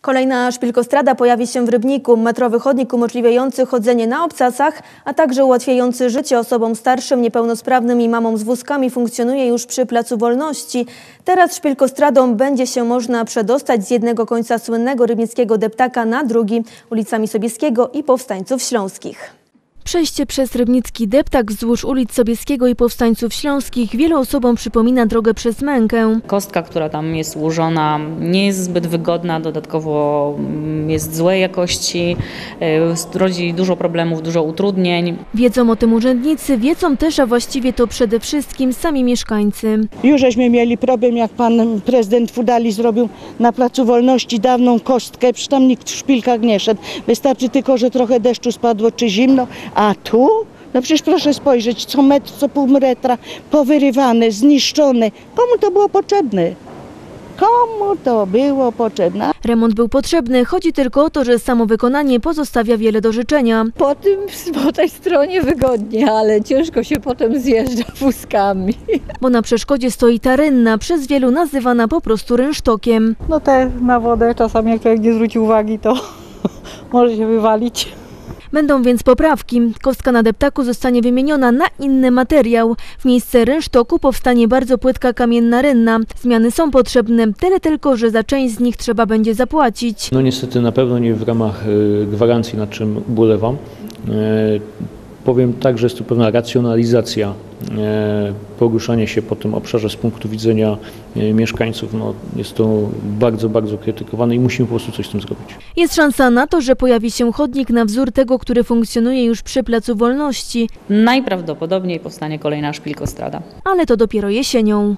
Kolejna szpilkostrada pojawi się w Rybniku. Metrowy chodnik umożliwiający chodzenie na obcasach, a także ułatwiający życie osobom starszym, niepełnosprawnym i mamom z wózkami funkcjonuje już przy Placu Wolności. Teraz szpilkostradą będzie się można przedostać z jednego końca słynnego rybnickiego deptaka na drugi, ulicami Sobieskiego i Powstańców Śląskich. Przejście przez Rybnicki deptak wzdłuż ulic Sobieskiego i Powstańców Śląskich wielu osobom przypomina drogę przez mękę. Kostka, która tam jest ułożona, nie jest zbyt wygodna, dodatkowo mm, jest złej jakości, y, rodzi dużo problemów, dużo utrudnień. Wiedzą o tym urzędnicy, wiedzą też, a właściwie to przede wszystkim sami mieszkańcy. Już żeśmy mieli problem, jak pan prezydent Fudali zrobił na Placu Wolności dawną kostkę, przecież tam nikt w szpilkach nie szedł. Wystarczy tylko, że trochę deszczu spadło czy zimno, a tu? No przecież proszę spojrzeć, co metr, co pół metra, powyrywane, zniszczone. Komu to było potrzebne? Komu to było potrzebne? Remont był potrzebny, chodzi tylko o to, że samo wykonanie pozostawia wiele do życzenia. Po tym, po tej stronie wygodnie, ale ciężko się potem zjeżdża wózkami. Bo na przeszkodzie stoi ta rynna, przez wielu nazywana po prostu rynsztokiem. No te na wodę czasami jak człowiek nie zwróci uwagi, to może się wywalić. Będą więc poprawki. Kostka na deptaku zostanie wymieniona na inny materiał. W miejsce rynsztoku powstanie bardzo płytka kamienna rynna. Zmiany są potrzebne, tyle tylko, że za część z nich trzeba będzie zapłacić. No niestety na pewno nie w ramach e, gwarancji, nad czym ubolewam. E, Powiem tak, że jest to pewna racjonalizacja e, poruszania się po tym obszarze z punktu widzenia e, mieszkańców. No, jest to bardzo, bardzo krytykowane i musimy po prostu coś z tym zrobić. Jest szansa na to, że pojawi się chodnik na wzór tego, który funkcjonuje już przy Placu Wolności, Najprawdopodobniej powstanie kolejna szpilkostrada. ale to dopiero jesienią.